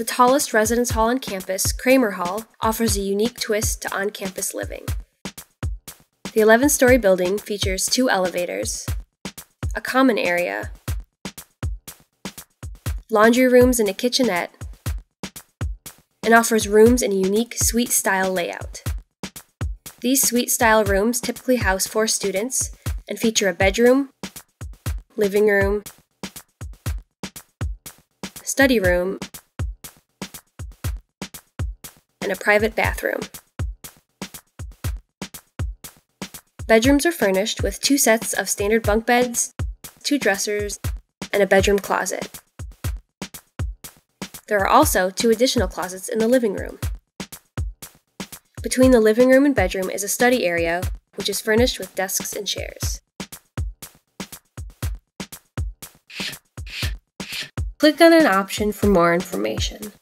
The tallest residence hall on campus, Cramer Hall, offers a unique twist to on campus living. The 11 story building features two elevators, a common area, laundry rooms and a kitchenette, and offers rooms in a unique suite style layout. These suite style rooms typically house four students and feature a bedroom, living room, study room, and a private bathroom. Bedrooms are furnished with two sets of standard bunk beds, two dressers, and a bedroom closet. There are also two additional closets in the living room. Between the living room and bedroom is a study area, which is furnished with desks and chairs. Click on an option for more information.